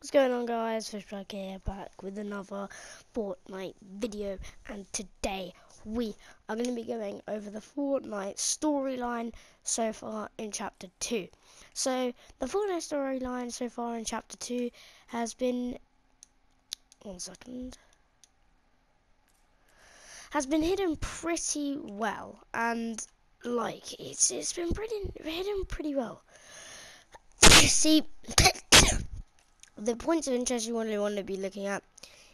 What's going on guys, Fishbag here back with another Fortnite video and today we are going to be going over the Fortnite storyline so far in chapter 2. So the Fortnite storyline so far in chapter 2 has been, one second, has been hidden pretty well and like it's it's been pretty hidden pretty well. See the points of interest you want to want to be looking at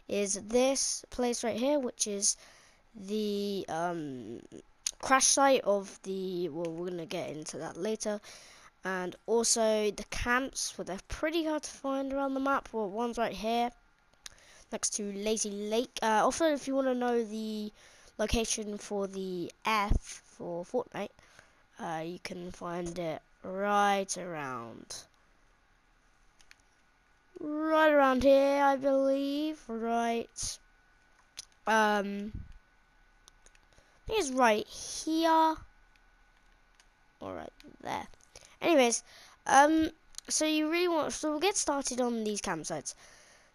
is this place right here, which is the um, crash site of the. Well, we're gonna get into that later, and also the camps, but they're pretty hard to find around the map. Well, one's right here, next to Lazy Lake. Uh, also, if you want to know the location for the F for Fortnite, uh, you can find it right around right around here, I believe. Right. Um, I think it's right here. Or right there. Anyways, um, so you really want, so we'll get started on these campsites.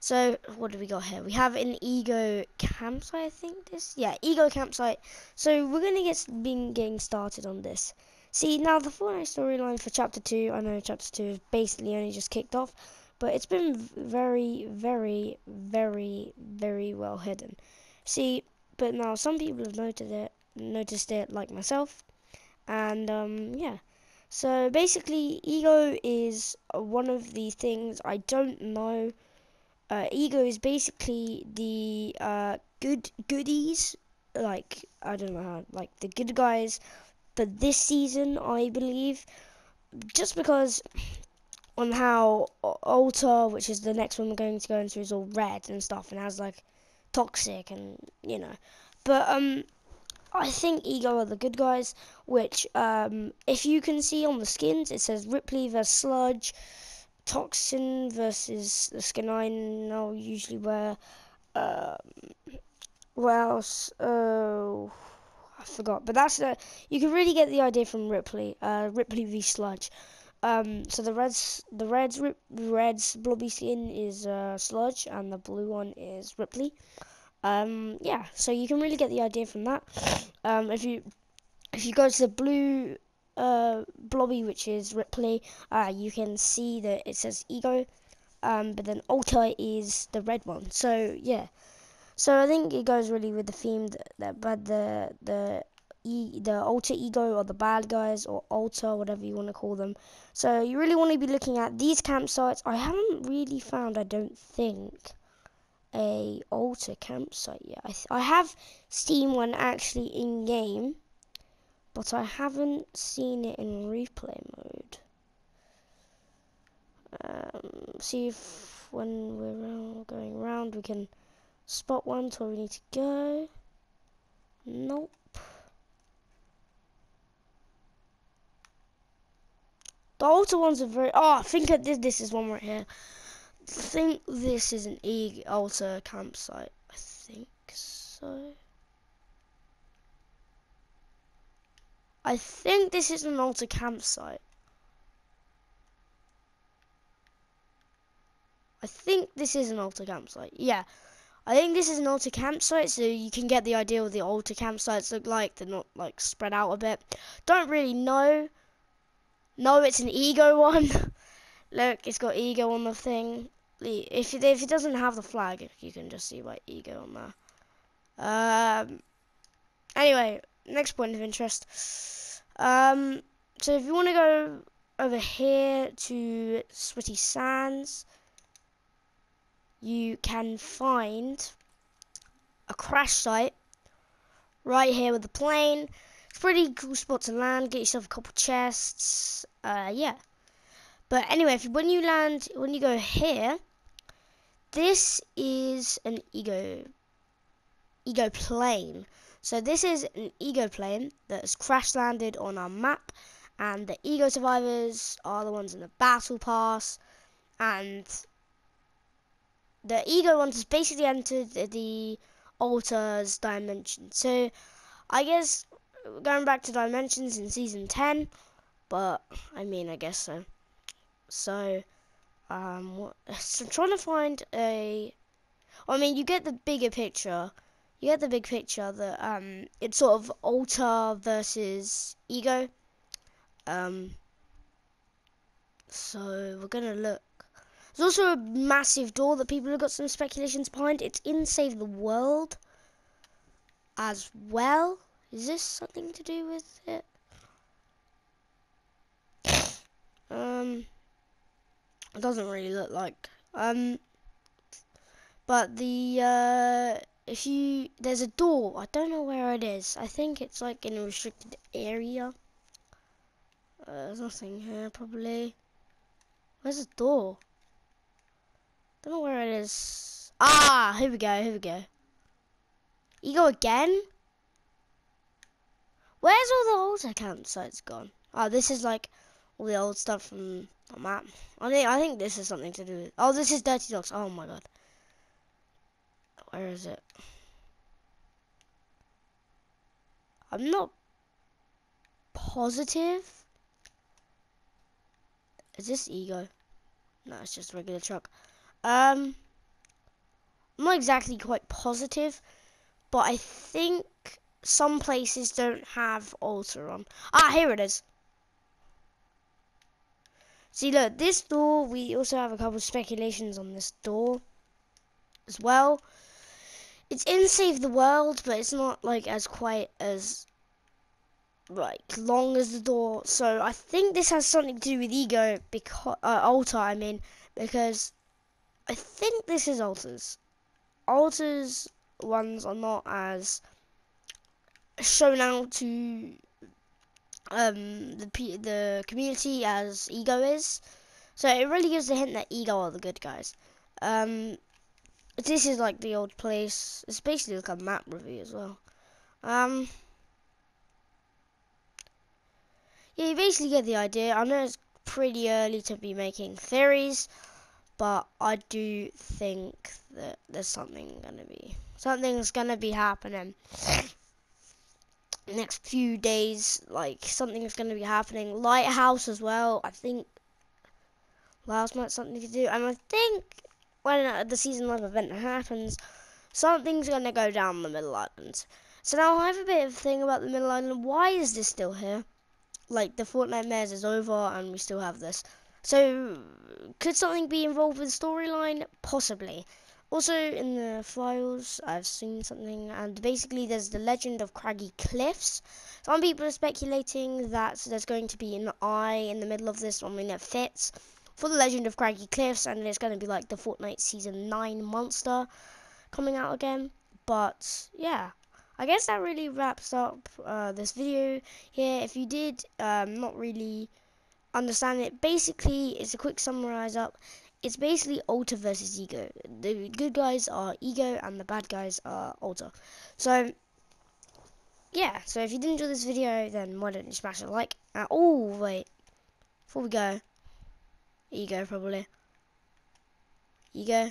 So, what do we got here? We have an ego campsite, I think this, yeah, ego campsite. So, we're going to get, been getting started on this. See, now the Fortnite storyline for Chapter 2, I know Chapter 2 is basically only just kicked off, but it's been very, very, very, very well hidden. See, but now some people have noted it, noticed it, like myself, and um, yeah. So basically, ego is one of the things I don't know. Uh, ego is basically the uh, good goodies, like I don't know like the good guys for this season, I believe. Just because on how Alter, which is the next one we're going to go into, is all red and stuff and has like toxic and you know. But um, I think Ego are the good guys. Which um, if you can see on the skins, it says Ripley versus Sludge, Toxin versus the skin I now usually wear. Um, what else? Oh. I forgot, but that's the you can really get the idea from Ripley, uh, Ripley v Sludge. Um, so the reds, the reds, reds blobby skin is uh, Sludge, and the blue one is Ripley. Um, yeah, so you can really get the idea from that. Um, if you if you go to the blue uh, blobby, which is Ripley, uh, you can see that it says Ego, um, but then Alter is the red one. So yeah, so I think it goes really with the theme that, that but the the e the alter ego or the bad guys or alter whatever you want to call them. So you really want to be looking at these campsites. I haven't really found i don't think a alter campsite yet. I, I have seen one actually in game but i haven't seen it in replay mode. Um, see if when we're going around we can spot one to where we need to go. Nope The older ones are very. Oh, I think I did. This is one right here. I think this is an E alter campsite. I think so. I think this is an alter campsite. I think this is an alter campsite. Yeah. I think this is an alter campsite, so you can get the idea what the alter campsites look like. They're not like spread out a bit. Don't really know. No, it's an ego one. Look, it's got ego on the thing. If it, if it doesn't have the flag, you can just see white ego on there. Um. Anyway, next point of interest. Um. So if you want to go over here to Sweaty Sands, you can find a crash site right here with the plane It's a pretty cool spot to land. Get yourself a couple chests. Uh, yeah. But anyway, if, when you land, when you go here, this is an ego, ego plane. So this is an ego plane that has crash landed on our map, and the ego survivors are the ones in the battle pass, and the ego ones has basically entered the alters dimension. So I guess going back to dimensions in season 10 but I mean I guess so so Um, what, so I'm trying to find a. I mean, you get the bigger picture. You get the big picture that um, it's sort of alter versus ego. Um, so we're gonna look. There's also a massive door that people have got some speculations behind. It's in Save the World as well. Is this something to do with it? Um, it doesn't really look like. Um, but the uh, if you there's a door. I don't know where it is. I think it's like in a restricted area. Uh, there's nothing here probably. Where's the door? Don't know where it is. Ah, here we go. Here we go. Ego again? Where's all the old account sites gone? Oh, this is like all the old stuff from the map. I think I think this is something to do with. Oh, this is Dirty Docks. Oh my god. Where is it? I'm not positive. Is this ego? No, it's just regular truck. Um, I'm not exactly quite positive, but I think some places don't have alter on. Ah, here it is. See, look, this door, we also have a couple of speculations on this door as well. It's in Save the World, but it's not, like, as quite as, like, long as the door. So, I think this has something to do with Ego, because, uh, I mean, because I think this is Alters. Alters ones are not as shown out to um, the the community as Ego is. So it really gives a hint that Ego are the good guys. Um, this is like the old place. It's basically like a map review as well. Um, yeah, you basically get the idea. I know it's pretty early to be making theories, but I do think that there's something gonna be something's gonna be happening next few days, like something is going to be happening. Lighthouse as well. I think last might something to do, and I think when uh, the season live event happens, something's going to go down the Middle Islands. So now I have a bit of a thing about the Middle Island. Why is this still here? Like the Fortnitemares is over, and we still have this. So could something be involved with storyline? Possibly. Also, in the files, I've seen something, and basically there's the legend of Craggy Cliffs. Some people are speculating that there's going to be an eye in the middle of this, I mean, it fits, for the legend of Craggy Cliffs, and it's going to be like the Fortnite Season 9 monster coming out again. But, yeah. I guess that really wraps up uh, this video here. If you did um, not really understand it, basically, it's a quick summarize up it's basically alter versus Ego. The good guys are Ego and the bad guys are alter. So, yeah, so if you didn't enjoy this video, then why don't you smash a like? Uh, oh, wait. Before we go, Ego probably. Ego.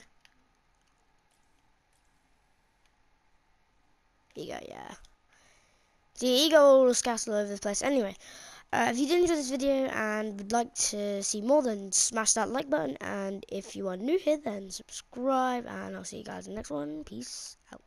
Ego, yeah. The Ego will scattered all over the place. Anyway, uh, if you did enjoy this video and would like to see more, then smash that like button. And if you are new here, then subscribe. And I'll see you guys in the next one. Peace out.